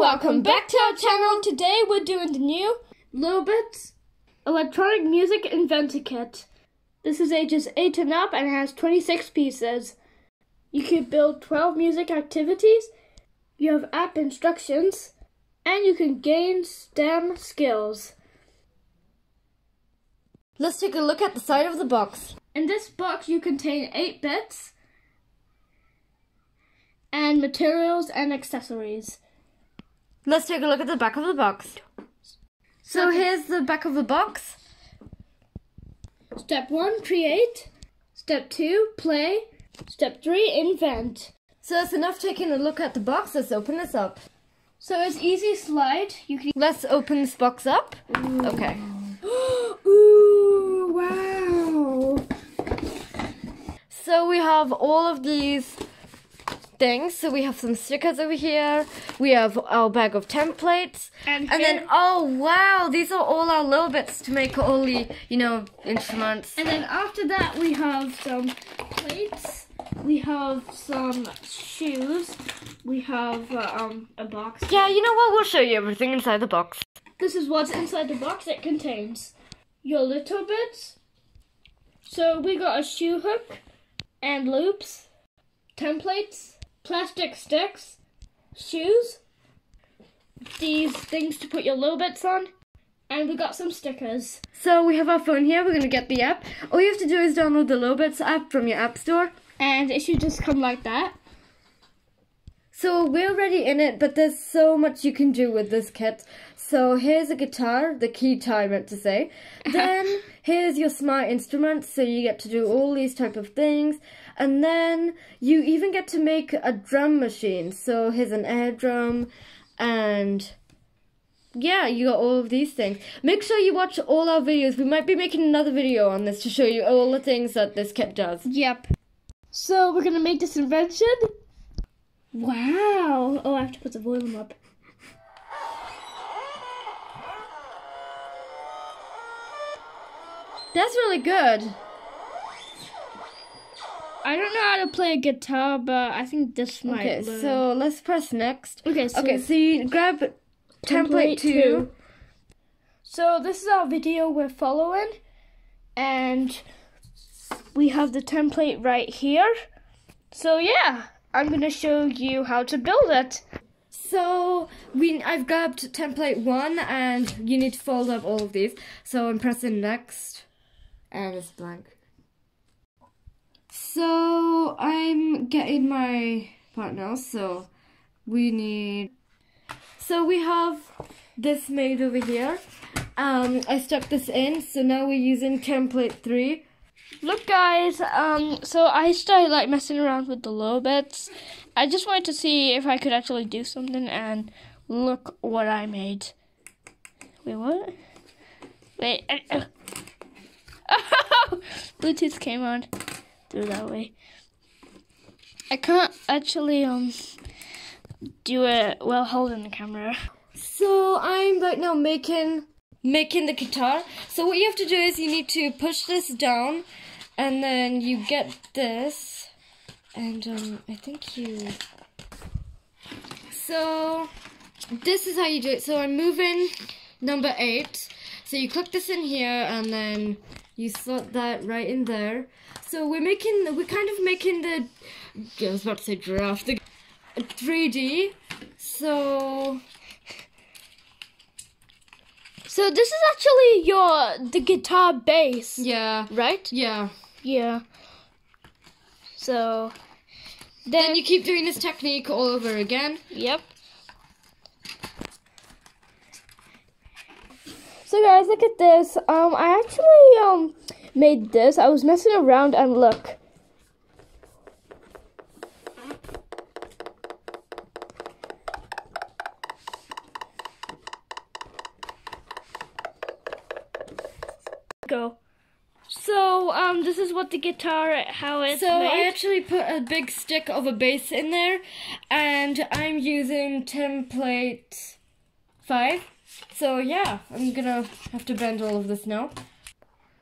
welcome back to our channel. Today we're doing the new Littlebits Electronic Music Inventor Kit. This is ages 8 and up and has 26 pieces. You can build 12 music activities, you have app instructions, and you can gain STEM skills. Let's take a look at the side of the box. In this box you contain 8 bits and materials and accessories. Let's take a look at the back of the box. So Okay. here's the back of the box. Step 1 create. Step 2 play. Step 3 invent. So that's enough taking a look at the box. Let's open this up. So it's easy slide. You can Let's open this box up. Okay. Ooh, wow. So we have all of these things. So we have some stickers over here. We have our bag of templates. And, And then, oh wow, these are all our little bits to make all the, you know, instruments. and then after that we have some plates. We have some shoes. We have uh, um a box. Yeah, you know what? We'll show you everything inside the box. This is what's inside the box. It contains your little bits. So we got a shoe hook and loops, templates, plastic sticks, shoes, these things to put your little bits on, and we got some stickers. So we have our phone here. We're gonna get the app. All you have to do is download the Littlebits app from your app store. And it should just come like that. So we're already in it, but there's so much you can do with this kit. So here's a guitar, the guitar I meant to say. Then here's your smart instruments, so you get to do all these type of things. And then you even get to make a drum machine. So here's an air drum, and yeah, you got all of these things. Make sure you watch all our videos. We might be making another video on this to show you all the things that this kit does. Yep. So we're gonna make this invention. Wow. Oh, I have to put the volume up. That's really good. I don't know how to play a guitar, but I think this might. Okay, learn. so let's press next. okay, so Okay, so you grab template, two. So this is our video we're following, and we have the template right here. So yeah, I'm gonna show you how to build it. So we I've grabbed template one and you need to fold up all of these. So I'm pressing next and it's blank. So I'm getting my part now, so we need so we have this made over here. Um I stuck this in, so now we're using template three. Look, guys. Um, so I started like messing around with the Little Bits. I just wanted to see if I could actually do something, and look what I made. Wait, what? Wait. uh, uh. Bluetooth came on through that way. I can't actually um do it while holding the camera. So I'm right now making making the guitar. So what you have to do is you need to push this down and then you get this and um I think you So this is how you do it. So I'm moving number 8. So you click this in here and then you slot that right in there. So we're making we're kind of making the I was about to say giraffe the 3D. So So this is actually your the guitar bass, yeah. right? Yeah. Yeah. So Then you keep doing this technique all over again. Yep. So guys, look at this. Um, I actually um made this. I was messing around and look. Go. So um, this is what the guitar how it's So I actually put a big stick of a bass in there, and I'm using template five. So yeah, I'm gonna have to bend all of this now.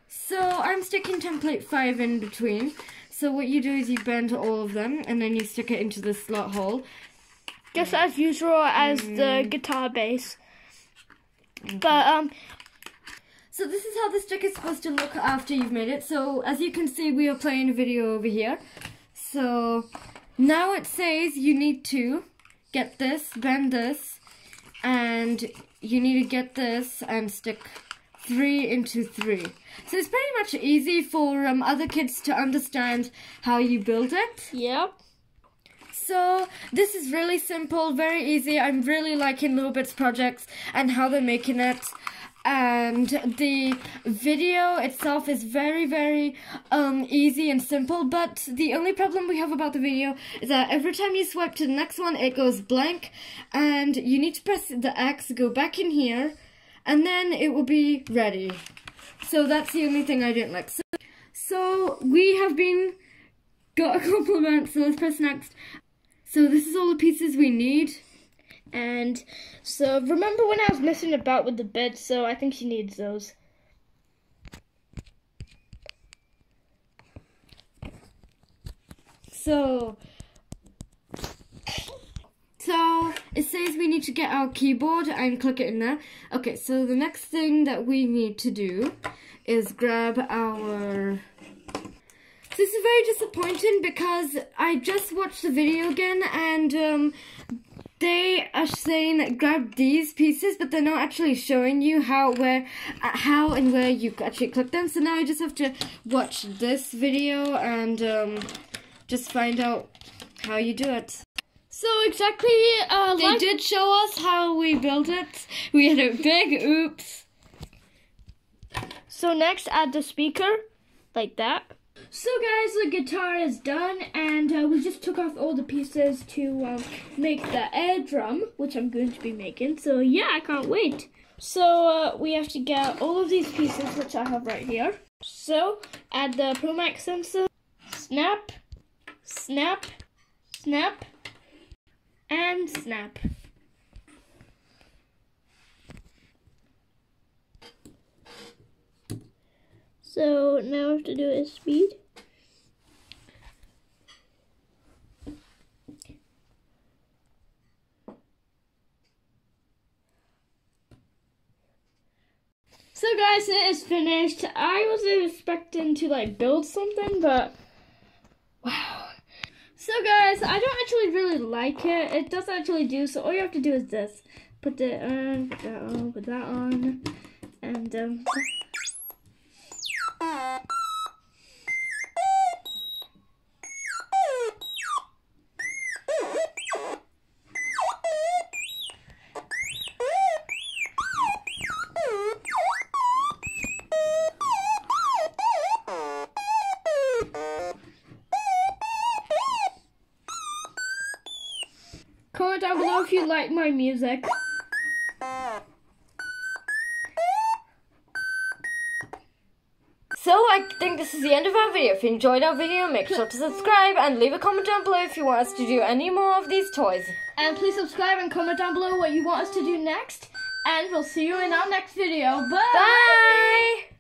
So I'm sticking template five in between. So what you do is you bend all of them, and then you stick it into the slot hole. just as usual as the guitar bass. But um, So this is how the stick is supposed to look after you've made it. So as you can see, we are playing a video over here. So now it says you need to get this, bend this, and you need to get this and stick three into three. So it's pretty much easy for um, other kids to understand how you build it. yep. So this is really simple, very easy. I'm really liking Little Bits projects and how they're making it. And the video itself is very, very um, easy and simple. But the only problem we have about the video is that every time you swipe to the next one, it goes blank. And you need to press the X, go back in here, and then it will be ready. So that's the only thing I didn't like. So, so we have been got a compliment, so let's press next. So this is all the pieces we need. And so remember when I was messing about with the bed, So I think she needs those. So, so it says we need to get our keyboard and click it in there. Okay, so the next thing that we need to do is grab our. This is very disappointing because I just watched the video again and um, they are saying grab these pieces, but they're not actually showing you how where uh, how and where you actually click them. So now I just have to watch this video and um, just find out how you do it. So exactly, uh, They like did show us how we built it. We had a big oops. so next add the speaker, like that. So guys, the guitar is done, and uh, we just took off all the pieces to um, make the air drum, which I'm going to be making. So yeah, I can't wait. So uh, we have to get all of these pieces, which I have right here. So add the Promax sensor, snap, snap, snap, and snap. So now I have to do it at speed. So guys, it is finished. I was expecting to like build something, but wow. So guys, I don't actually really like it. It doesn't actually do, so all you have to do is this. Put it on, put that on, put that on, and um, comment down below if you like my music. So I think this is the end of our video. If you enjoyed our video, make sure to subscribe and leave a comment down below if you want us to do any more of these toys. And please subscribe and comment down below what you want us to do next. And we'll see you in our next video. Bye! Bye!